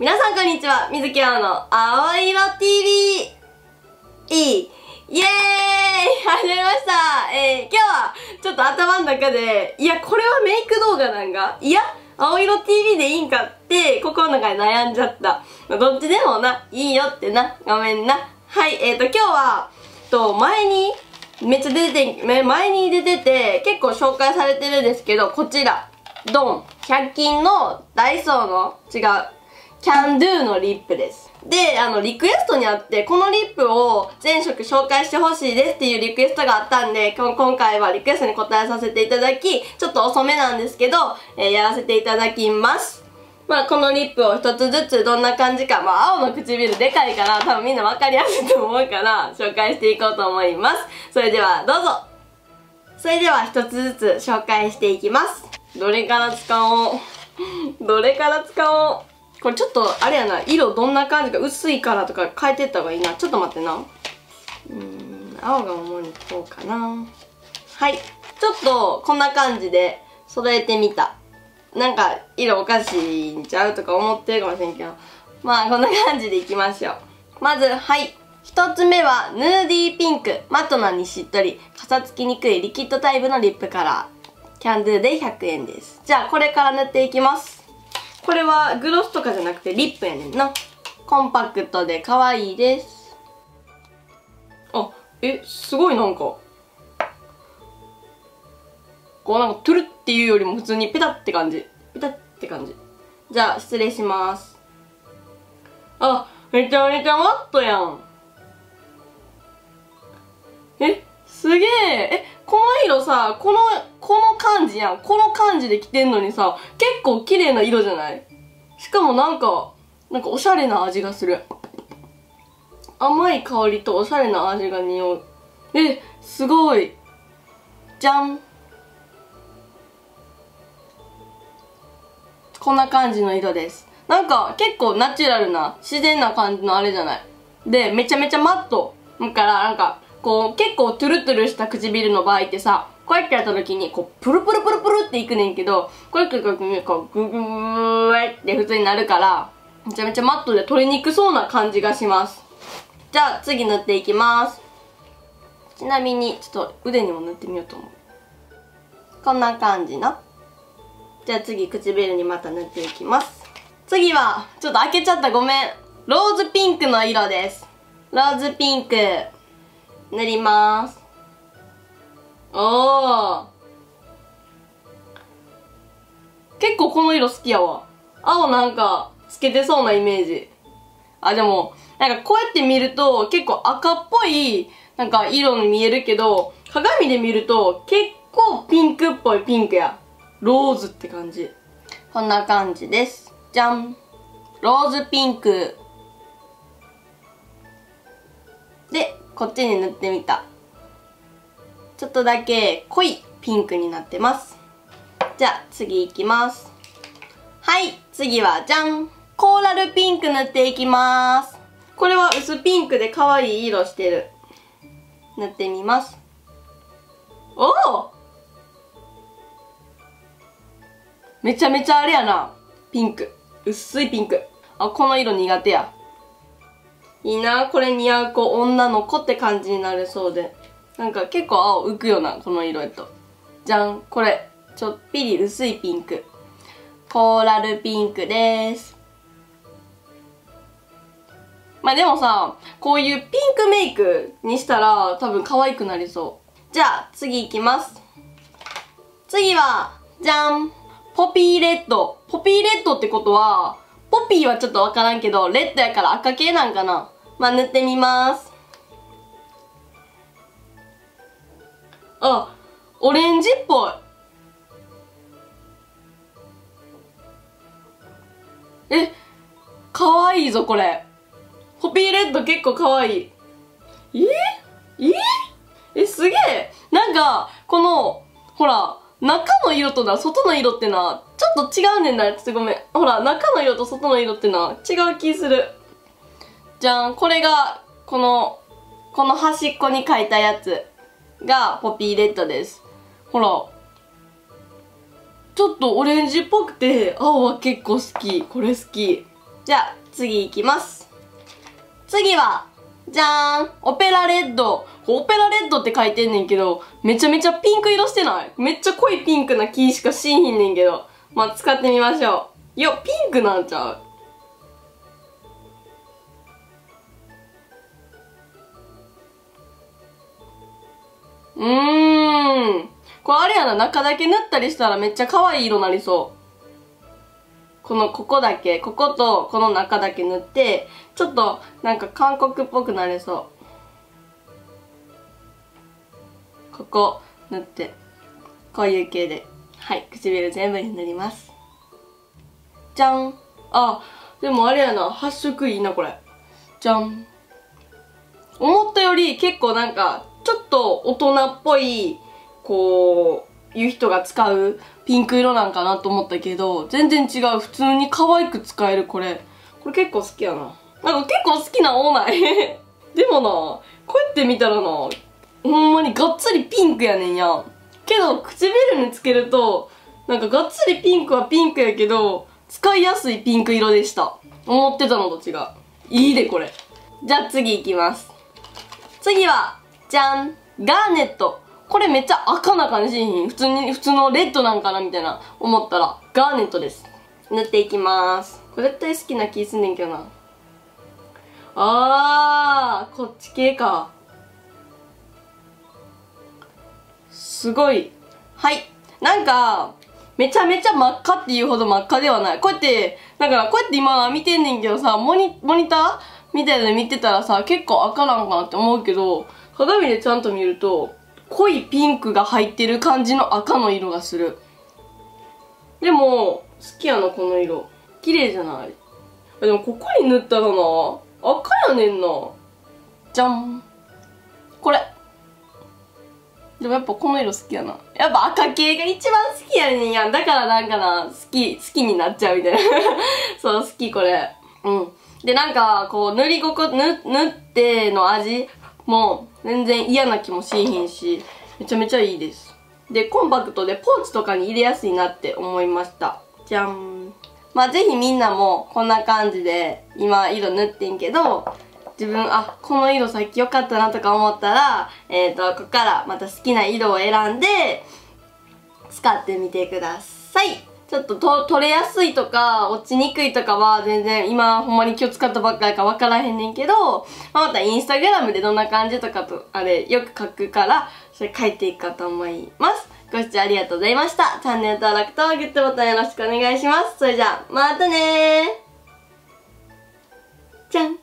皆さんこんにちは。水木青の青色 TV! いいイエーイ始めましたえー、今日はちょっと頭の中で、いや、これはメイク動画なんか？いや、青色 TV でいいんかって心の中で悩んじゃった。どっちでもな、いいよってな。ごめんな。はい、えーと、今日は、と、前に、めっちゃ出てて、前に出てて、結構紹介されてるんですけど、こちら。ドン。100均のダイソーの、違う。キャンドゥのリップです。で、あの、リクエストにあって、このリップを全色紹介してほしいですっていうリクエストがあったんで、今回はリクエストに答えさせていただき、ちょっと遅めなんですけど、えー、やらせていただきます。まあ、このリップを一つずつどんな感じか、まあ、青の唇でかいから、多分みんなわかりやすいと思うから、紹介していこうと思います。それでは、どうぞそれでは一つずつ紹介していきます。どれから使おうどれから使おうこれちょっとあれやな色どんな感じか薄いからとか変えてった方がいいな。ちょっと待ってな。うん青が主にこうかな。はい。ちょっとこんな感じで揃えてみた。なんか色おかしいんちゃうとか思ってるかもしれんけど。まあこんな感じでいきましょう。まずはい。一つ目はヌーディーピンク。マットなにしっとり。かさつきにくいリキッドタイプのリップカラー。キャンドゥで100円です。じゃあこれから塗っていきます。これはグロスとかじゃなくてリップやねんな。コンパクトで可愛いです。あ、え、すごいなんか。こうなんかトゥルっていうよりも普通にペタって感じ。ペタって感じ。じゃあ、失礼します。あ、めちゃめちゃマットやん。え、すげえ。え、この色さ、この、この感じやん。この感じで着てんのにさ、結構綺麗な色じゃない？しかもなんか、なんかおしゃれな味がする。甘い香りとおしゃれな味が匂う。え、すごい。じゃん。こんな感じの色です。なんか結構ナチュラルな自然な感じのあれじゃない？で、めちゃめちゃマット。だからなんかこう、結構トゥルトゥルした唇の場合ってさ、こうやってやった時に、こう、プルプルプルプルっていくねんけど、こうやってやった時に、こう、ググーって普通になるから、めちゃめちゃマットで取りにくそうな感じがします。じゃあ、次塗っていきます。ちなみに、ちょっと腕にも塗ってみようと思う。こんな感じの。じゃあ次、唇にまた塗っていきます。次は、ちょっと開けちゃったごめん。ローズピンクの色です。ローズピンク。塗ります。おー。結構この色好きやわ。青なんか透けてそうなイメージ。あでもなんかこうやって見ると結構赤っぽいなんか色に見えるけど鏡で見ると結構ピンクっぽいピンクや。ローズって感じ。こんな感じです。じゃん。ローズピンク。でこっちに塗ってみた。ちょっとだけ濃いピンクになってます。じゃあ次いきます。はい次はじゃんコーラルピンク塗っていきます。これは薄ピンクで可愛い色してる。塗ってみます。おお！めちゃめちゃあれやな。ピンク。薄いピンク。あこの色苦手や。いいなこれ似合う子女の子って感じになれそうで。なんか結構青浮くようなこの色と。じゃん。これ。ちょっぴり薄いピンク。コーラルピンクです。まあでもさこういうピンクメイクにしたら多分可愛くなりそう。じゃあ次いきます。次はじゃん。ポピーレッド。ポピーレッドってことはポピーはちょっとわからんけど、レッドやから赤系なんかな。まあ、塗ってみます。あ、オレンジっぽい。え、かわいいぞ、これ。ポピーレッド結構かわいい。えええ、すげえなんか、この、ほら、中の色とな、外の色ってな、ちょっと違うねんな。ちょっとごめん。ほら、中の色と外の色ってな、違う気する。じゃん。これが、この、この端っこに書いたやつがポピーレッドです。ほら。ちょっとオレンジっぽくて、青は結構好き。これ好き。じゃあ、次いきます。次は、じゃーんオペラレッド。オペラレッドって書いてんねんけど、めちゃめちゃピンク色してない？めっちゃ濃いピンクな気しかしんひんねんけど。まあ、使ってみましょう。いや、ピンクなんちゃう？うーん。これあれやな、中だけ塗ったりしたらめっちゃ可愛い色なりそう。この、ここだけ、こことこの中だけ塗って、ちょっとなんか韓国っぽくなりそう。ここ塗って、こういう系で。はい、唇全部に塗ります。じゃん。あ、でもあれやな、発色いいな、これ。じゃん。思ったより結構なんか、ちょっと大人っぽい、こう、いう人が使うピンク色なんかなと思ったけど、全然違う。普通に可愛く使える、これ。これ結構好きやな。なんか結構好きな多ない。でもな、こうやって見たらな、ほんまにがっつりピンクやねんや。けど、唇につけると、なんかがっつりピンクはピンクやけど、使いやすいピンク色でした。思ってたのと違う。いいで、これ。じゃあ次いきます。次は、じゃんガーネット。これめっちゃ赤な感じ。普通に、普通のレッドなんかなみたいな思ったら、ガーネットです。塗っていきます。これ絶対好きな気すんねんけどな。あー、こっち系か。すごい。はい。なんか、めちゃめちゃ真っ赤っていうほど真っ赤ではない。こうやって、だからこうやって今見てんねんけどさ、モニ、モニターみたいなの見てたらさ、結構赤なんかなって思うけど、鏡でちゃんと見ると、濃いピンクが入ってる感じの赤の色がする。でも、好きやな、この色。綺麗じゃない？でもここに塗ったらな、赤やねんな。じゃん。これ。でもやっぱこの色好きやな。やっぱ赤系が一番好きやねんやん。だからなんかな、好き、好きになっちゃうみたいな。そう、好きこれ。うん。で、なんか、こう、塗りごこ、塗、塗っての味も全然嫌な気もしいひんし、めちゃめちゃいいです。で、コンパクトでポーチとかに入れやすいなって思いました。じゃん。まあ、ぜひみんなもこんな感じで今色塗ってんけど、自分、あ、この色さっき良かったなとか思ったら、えっ、と、ここからまた好きな色を選んで、使ってみてください。ちょっと取れやすいとか、落ちにくいとかは全然今ほんまに気を使ったばっかりか分からへんねんけど、まあ、またインスタグラムでどんな感じとかと、あれ、よく書くから、それ書いていくかと思います。ご視聴ありがとうございました。チャンネル登録とグッドボタンよろしくお願いします。それじゃあ、またねー